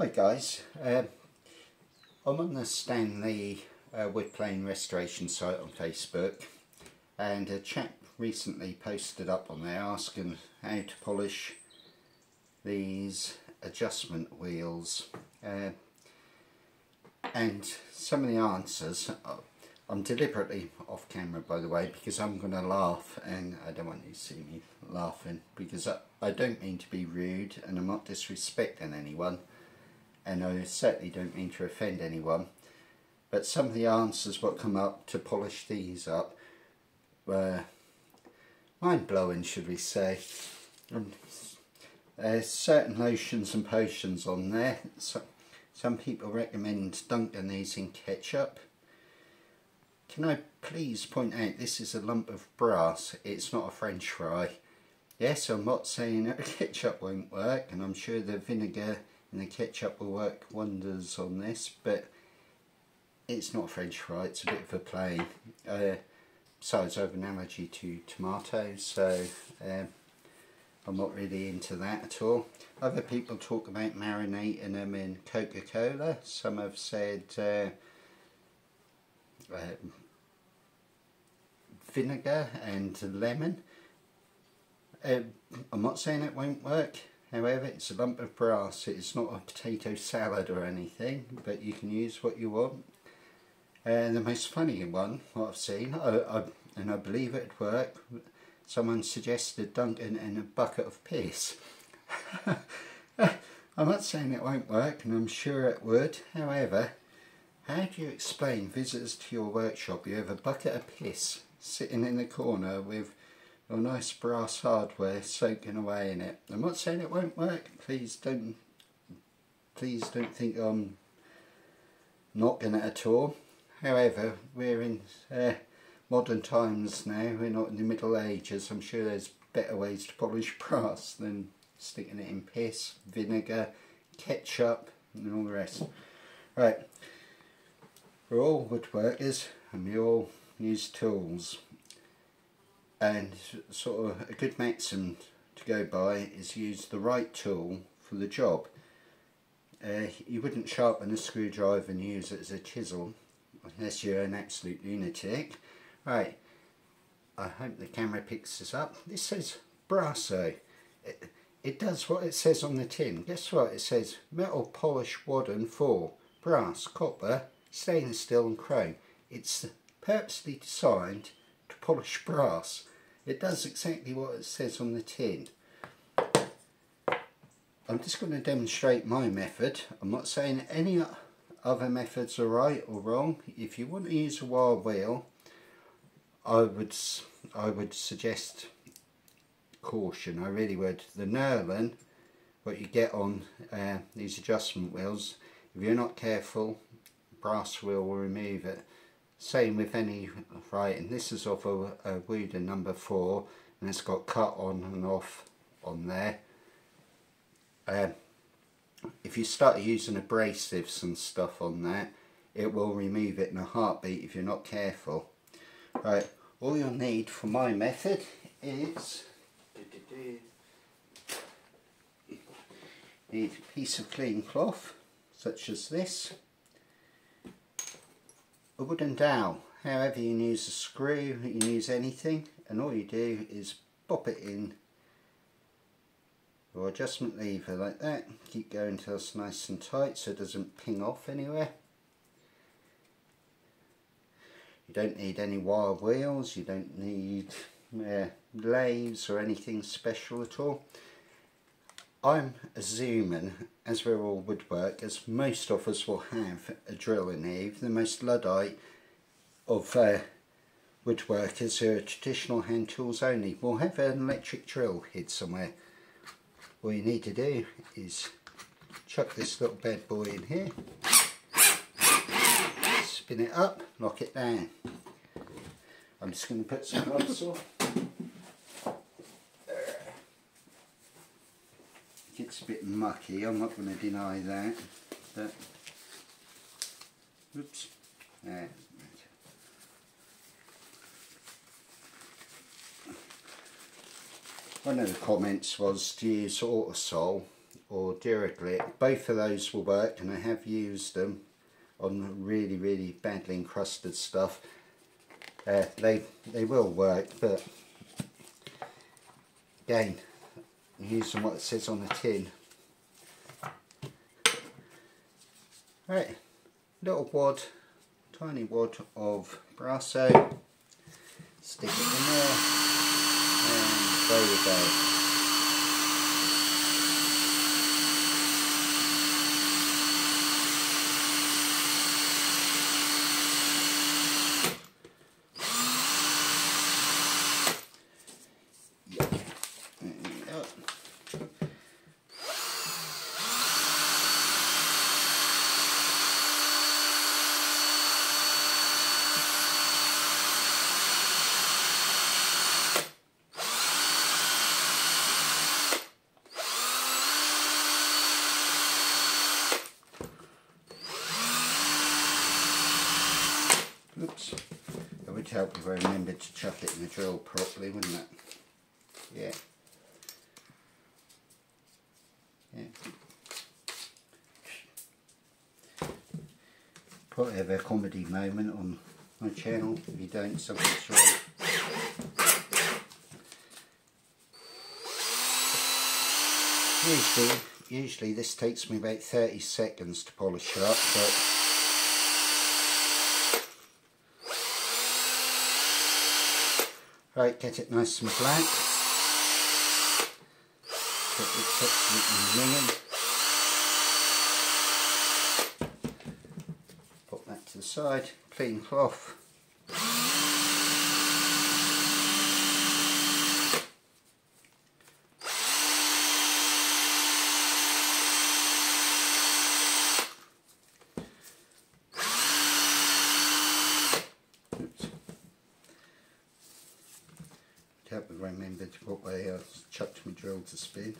Hi guys, um, I'm on the Stanley uh, restoration site on Facebook and a chap recently posted up on there asking how to polish these adjustment wheels. Uh, and some of the answers uh, I'm deliberately off camera by the way because I'm going to laugh and I don't want you to see me laughing because I, I don't mean to be rude and I'm not disrespecting anyone and I certainly don't mean to offend anyone but some of the answers what come up to polish these up were mind-blowing should we say. And there's certain lotions and potions on there. So, some people recommend dunking these in ketchup. Can I please point out this is a lump of brass. It's not a french fry. Yes I'm not saying that ketchup won't work and I'm sure the vinegar and the ketchup will work wonders on this but it's not french fry it's a bit of a plane uh, besides I have an allergy to tomatoes so um, I'm not really into that at all. Other people talk about marinating them in Coca-Cola. Some have said uh, uh, vinegar and lemon. Uh, I'm not saying it won't work However, it's a lump of brass. It's not a potato salad or anything, but you can use what you want. And the most funny one, I've seen, I, I, and I believe it'd work, someone suggested dunking in a bucket of piss. I'm not saying it won't work, and I'm sure it would. However, how do you explain visitors to your workshop? You have a bucket of piss sitting in the corner with or nice brass hardware soaking away in it. I'm not saying it won't work. Please don't, please don't think I'm not knocking it at all. However, we're in uh, modern times now. We're not in the Middle Ages. I'm sure there's better ways to polish brass than sticking it in piss, vinegar, ketchup, and all the rest. Right, we're all woodworkers and we all use tools and sort of a good maxim to go by is use the right tool for the job. Uh, you wouldn't sharpen a screwdriver and use it as a chisel unless you're an absolute lunatic. Right, I hope the camera picks this up. This says Brasso. It, it does what it says on the tin. Guess what? It says metal polish Wadden for brass, copper, stainless steel and chrome. It's purposely designed to polish brass it does exactly what it says on the tin. I'm just going to demonstrate my method. I'm not saying any other methods are right or wrong. If you want to use a wire wheel, I would I would suggest caution. I really would. The knurling, what you get on uh, these adjustment wheels, if you're not careful, brass wheel will remove it. Same with any writing. This is of a, a Woden number 4 and it's got cut on and off on there. Um, if you start using abrasives and stuff on that, it will remove it in a heartbeat if you're not careful. Right, all you'll need for my method is need a piece of clean cloth such as this a wooden dowel. However you use a screw, you can use anything and all you do is pop it in your adjustment lever like that. Keep going until it's nice and tight so it doesn't ping off anywhere. You don't need any wire wheels, you don't need uh, lathes or anything special at all. I'm assuming, as we're all woodworkers, most of us will have a drill in here. The most Luddite of uh, woodworkers who are traditional hand tools only will have an electric drill hid somewhere. All you need to do is chuck this little bad boy in here, spin it up, lock it down. I'm just going to put some gloves on. It's a bit mucky, I'm not going to deny that. But, oops. One of the comments was to use Autosol or Duraglit. Both of those will work and I have used them on really really badly encrusted stuff. Uh, they, they will work but again using what it says on the tin. Right, little wad, tiny wad of Brasso, stick it in there and there we go. Oops. It would help if I remembered to chuck it in the drill properly, wouldn't it? Yeah. Yeah. Probably have a comedy moment on my channel. If you don't, something's wrong. Usually, usually this takes me about 30 seconds to polish it up, but Right, get it nice and black. Get it. Put that to the side, clean cloth. hope I remembered what way I chucked my drill to spin.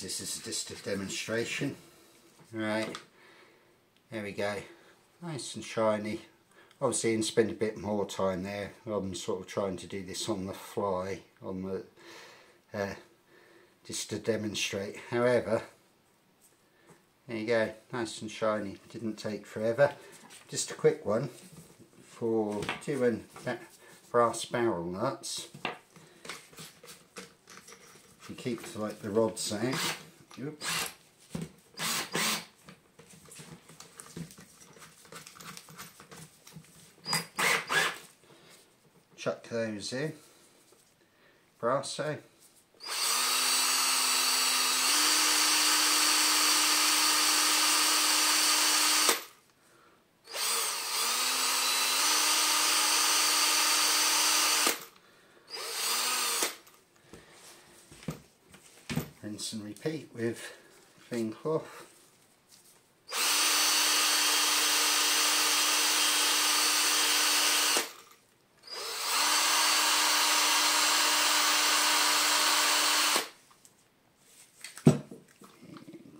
This is just a demonstration. Right, there we go. Nice and shiny. Obviously, can spend a bit more time there. I'm sort of trying to do this on the fly, on the uh, just to demonstrate. However, there you go, nice and shiny. Didn't take forever. Just a quick one for doing brass barrel nuts you keep like the out. Oops. Chuck those in. Brasso. Eh? Rinse and repeat with clean cloth.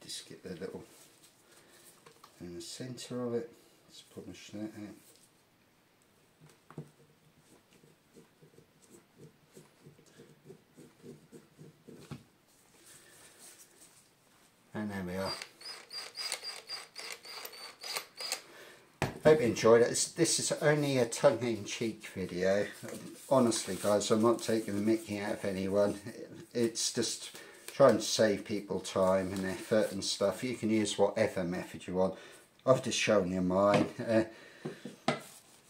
just get the little in the centre of it, let's polish that out. And there we are. Hope you enjoyed it. This, this is only a tongue-in-cheek video. Honestly, guys, I'm not taking the mickey out of anyone. It's just trying to save people time and effort and stuff. You can use whatever method you want. I've just shown you mine. Uh,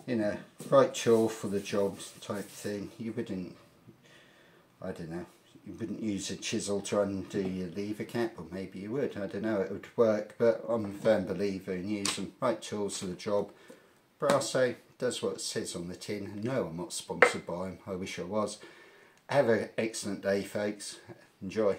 you know, right tool for the job type thing. You wouldn't, I don't know, you wouldn't use a chisel to undo your lever cap, or maybe you would, I don't know, it would work, but I'm a firm believer in using right tools for the job. Brasso does what it says on the tin. No, I'm not sponsored by them, I wish I was. Have an excellent day, folks. Enjoy.